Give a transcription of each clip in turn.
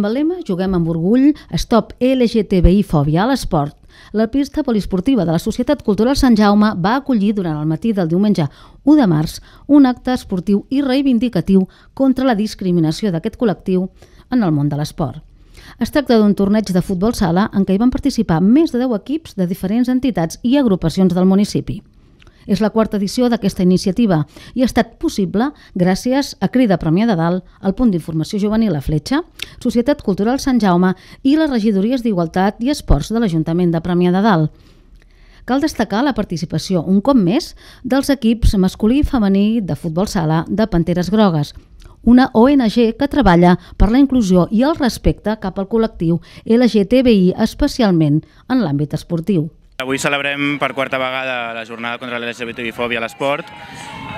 Amb el lema Juguem amb orgull, Stop LGTBI Fòbia a l'esport, la pista poliesportiva de la Societat Cultural Sant Jaume va acollir durant el matí del diumenge 1 de març un acte esportiu i reivindicatiu contra la discriminació d'aquest col·lectiu en el món de l'esport. Es tracta d'un torneig de futbol sala en què hi van participar més de 10 equips de diferents entitats i agrupacions del municipi. És la quarta edició d'aquesta iniciativa i ha estat possible gràcies a Crida Premià de Dalt, el Punt d'Informació Juvenil a Fletxa, Societat Cultural Sant Jaume i les regidories d'Igualtat i Esports de l'Ajuntament de Premià de Dalt. Cal destacar la participació, un cop més, dels equips masculí i femení de futbol sala de Panteres Grogues, una ONG que treballa per la inclusió i el respecte cap al col·lectiu LGTBI, especialment en l'àmbit esportiu. Avui celebrem per quarta vegada la jornada contra l'LGBTI-fòbia a l'esport.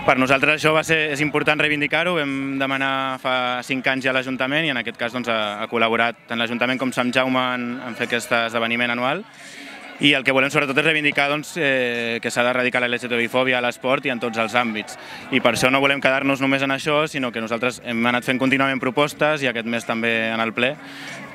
Per nosaltres això va ser, és important reivindicar-ho, vam demanar fa cinc anys ja a l'Ajuntament i en aquest cas doncs, ha, ha col·laborat tant l'Ajuntament com Sant Jaume en, en fer aquest esdeveniment anual i el que volem sobretot és reivindicar doncs, eh, que s'ha d'erradicar la LGTBI-fòbia a l'esport i en tots els àmbits. I per això no volem quedar-nos només en això, sinó que nosaltres hem anat fent contínuament propostes i aquest mes també en el ple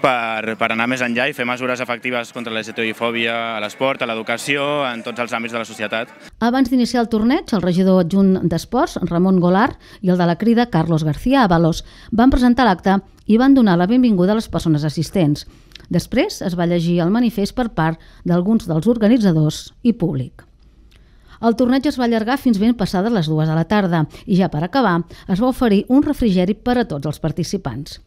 per, per anar més enllà i fer mesures efectives contra la LGTBI-fòbia a l'esport, a l'educació, en tots els àmbits de la societat. Abans d'iniciar el torneig, el regidor adjunt d'Esports, Ramon Golar, i el de la crida, Carlos García Avalos, van presentar l'acte i van donar la benvinguda a les persones assistents. Després es va llegir el manifest per part d'alguns dels organitzadors i públic. El torneig es va allargar fins ben passades les dues de la tarda i ja per acabar es va oferir un refrigeri per a tots els participants.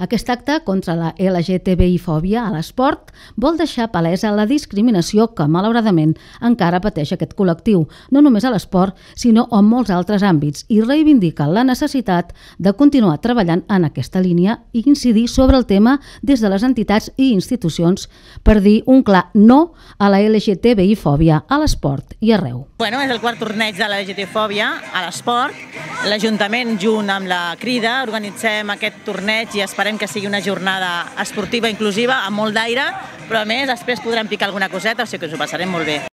Aquest acte contra la LGTBI-fòbia a l'esport vol deixar palesa la discriminació que, malauradament, encara pateix aquest col·lectiu, no només a l'esport, sinó en molts altres àmbits, i reivindica la necessitat de continuar treballant en aquesta línia i incidir sobre el tema des de les entitats i institucions per dir un clar no a la LGTBI-fòbia a l'esport i arreu. Bueno, és el quart torneig de la LGTBI-fòbia a l'esport. L'Ajuntament, junt amb la Crida, organitzem aquest torneig i esperem que sigui una jornada esportiva inclusiva, amb molt d'aire, però a més després podrem picar alguna coseta, o sigui que us ho passarem molt bé.